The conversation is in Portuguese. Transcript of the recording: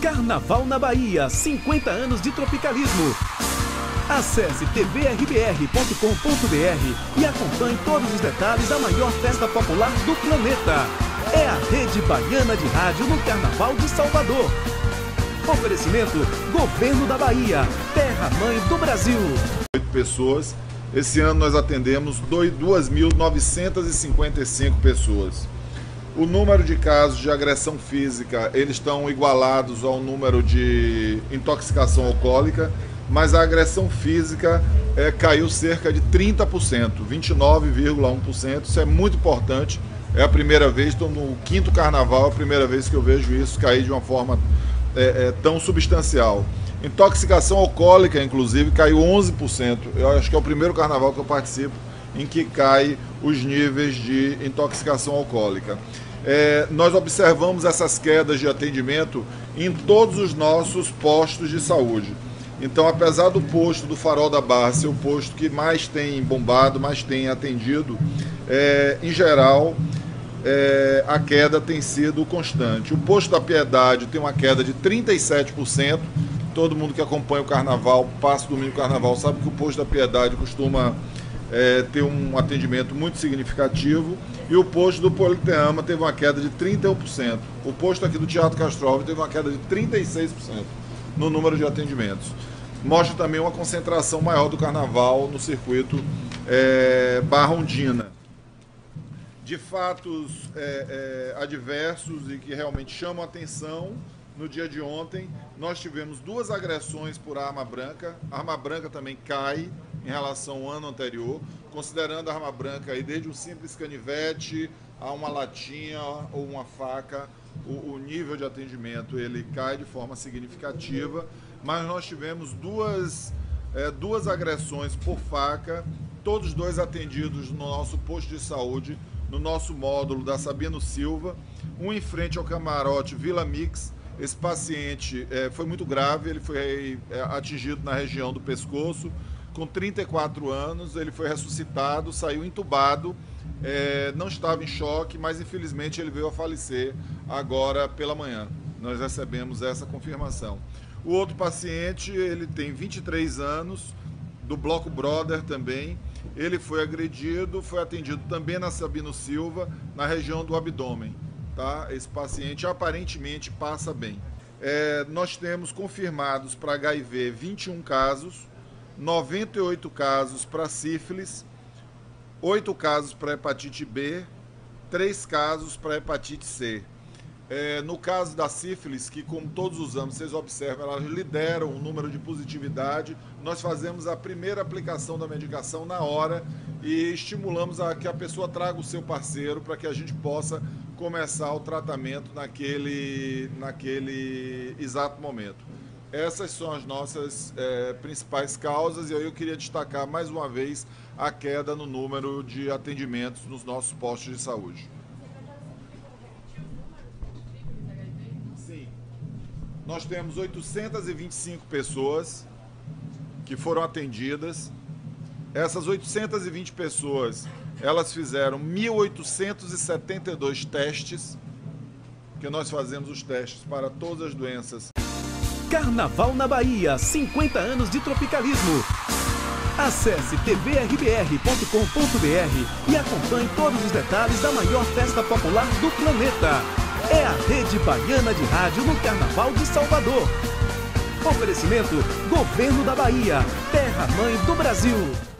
Carnaval na Bahia, 50 anos de tropicalismo. Acesse tvrbr.com.br e acompanhe todos os detalhes da maior festa popular do planeta. É a Rede Baiana de Rádio no Carnaval de Salvador. Oferecimento Governo da Bahia, Terra Mãe do Brasil. Oito pessoas. Esse ano nós atendemos 2.955 pessoas. O número de casos de agressão física, eles estão igualados ao número de intoxicação alcoólica, mas a agressão física é, caiu cerca de 30%, 29,1%. Isso é muito importante. É a primeira vez, estou no quinto carnaval, é a primeira vez que eu vejo isso cair de uma forma é, é, tão substancial. Intoxicação alcoólica, inclusive, caiu 11%. Eu acho que é o primeiro carnaval que eu participo em que cai os níveis de intoxicação alcoólica. É, nós observamos essas quedas de atendimento em todos os nossos postos de saúde. Então, apesar do posto do Farol da Barra ser o posto que mais tem bombado, mais tem atendido, é, em geral, é, a queda tem sido constante. O posto da Piedade tem uma queda de 37%. Todo mundo que acompanha o carnaval, passa o domingo carnaval, sabe que o posto da Piedade costuma é, ter um atendimento muito significativo. E o posto do Politeama teve uma queda de 31%. O posto aqui do Teatro Castro teve uma queda de 36% no número de atendimentos. Mostra também uma concentração maior do carnaval no circuito é, Barra Ondina. De fatos é, é, adversos e que realmente chamam atenção, no dia de ontem nós tivemos duas agressões por arma branca. Arma branca também cai em relação ao ano anterior, considerando a arma branca aí desde um simples canivete a uma latinha ou uma faca o, o, nível de atendimento ele cai de forma significativa, mas nós tivemos duas, é, duas agressões por faca, todos dois atendidos no nosso posto de saúde, no nosso módulo da Sabino Silva, um em frente ao camarote Vila Mix. Esse paciente é, foi muito grave, ele foi é, atingido na região do pescoço, com 34 anos, ele foi ressuscitado, saiu entubado é, não estava em choque, mas infelizmente ele veio a falecer agora pela manhã. Nós recebemos essa confirmação. O outro paciente, ele tem 23 anos, do Bloco Brother também. Ele foi agredido, foi atendido também na Sabino Silva, na região do abdômen. Tá? Esse paciente aparentemente passa bem. É, nós temos confirmados para HIV 21 casos, 98 casos para sífilis oito casos para hepatite B, três casos para hepatite C. É, no caso da sífilis, que como todos os anos vocês observam, elas lideram o número de positividade, nós fazemos a primeira aplicação da medicação na hora e estimulamos a que a pessoa traga o seu parceiro para que a gente possa começar o tratamento naquele, naquele exato momento. Essas são as nossas é, principais causas e aí eu queria destacar mais uma vez a queda no número de atendimentos nos nossos postos de saúde. Sim. Nós temos 825 pessoas que foram atendidas. Essas 820 pessoas, elas fizeram 1.872 testes, que nós fazemos os testes para todas as doenças Carnaval na Bahia, 50 anos de tropicalismo. Acesse tvrbr.com.br e acompanhe todos os detalhes da maior festa popular do planeta. É a Rede Baiana de Rádio no Carnaval de Salvador. Oferecimento Governo da Bahia, Terra Mãe do Brasil.